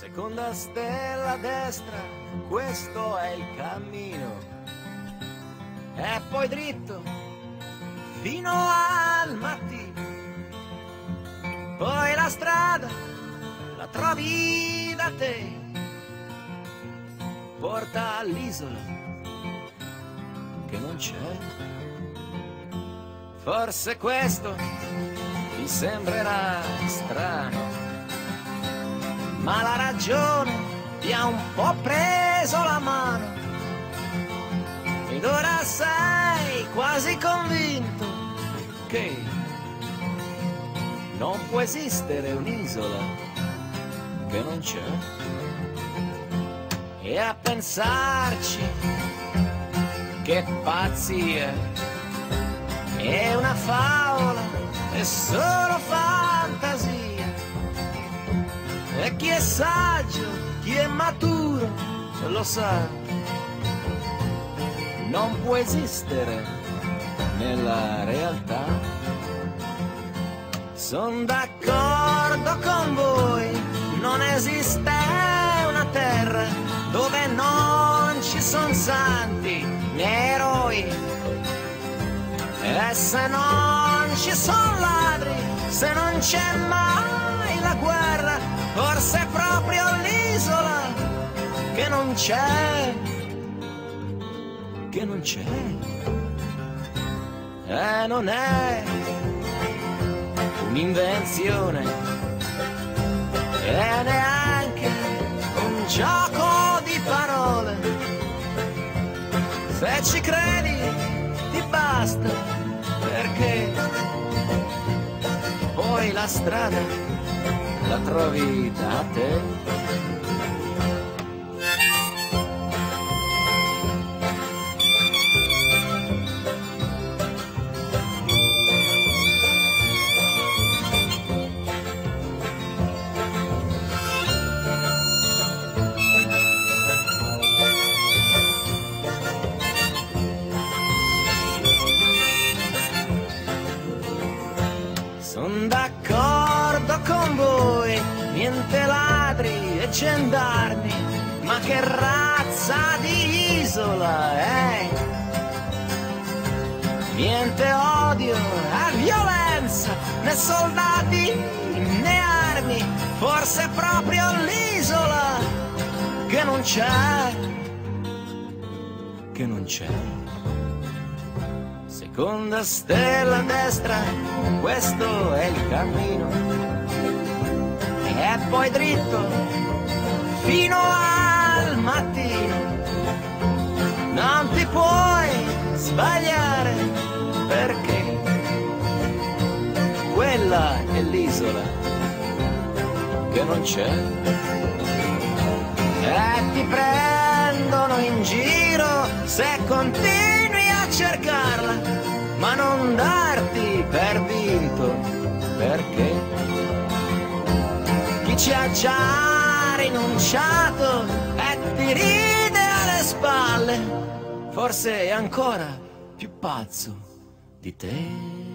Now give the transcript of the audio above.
Seconda stella a destra, questo è il cammino. E poi dritto fino al mattino. Poi la strada la trovi da te. Porta all'isola che non c'è. Forse questo ti sembrerà strano ma la ragione ti ha un po' preso la mano. Ed ora sei quasi convinto che non può esistere un'isola che non c'è. E a pensarci che pazzia. È una favola è solo fantasia chi è saggio, chi è maturo, lo sa. Non può esistere nella realtà. Sono d'accordo con voi, non esiste una terra dove non ci sono santi né eroi. E se non ci sono ladri, se non c'è mai la guerra, forse è proprio l'isola che non c'è, che non c'è, e non è un'invenzione, e neanche un gioco di parole, se ci credi ti basta, perché poi la strada la trovi da te gendarmi, ma che razza di isola è? Niente odio e violenza, né soldati né armi, forse proprio l'isola che non c'è, che non c'è. Seconda stella a destra, questo è il cammino. E poi dritto fino al mattino. Non ti puoi sbagliare perché quella è l'isola che non c'è. E ti prendono in giro se continui a cercarla, ha già rinunciato e ti ride alle spalle, forse è ancora più pazzo di te.